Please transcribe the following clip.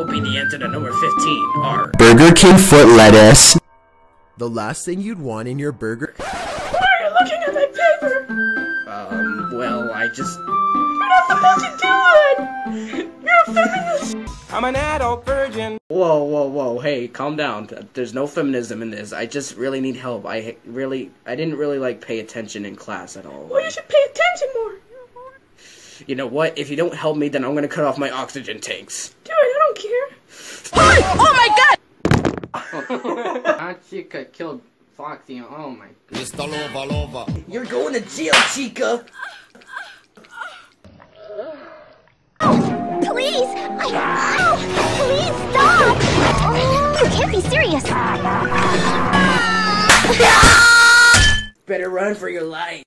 Whoopi the answer to number 15 are Burger King foot lettuce. The last thing you'd want in your burger. Why are you looking at that paper? Um, well, I just. You're not supposed to do it! You're a feminist! I'm an adult virgin. Whoa, whoa, whoa, hey, calm down. There's no feminism in this. I just really need help. I really. I didn't really, like, pay attention in class at all. Well, you should pay attention more. You know what? If you don't help me, then I'm gonna cut off my oxygen tanks. Do it, I don't. Oh my god! Ah, Chica killed Foxy. Oh my. Mr. Lover Lover. You're going to jail, Chica. Please! I, ow! Please stop! You can't be serious. Better run for your life.